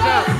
Good.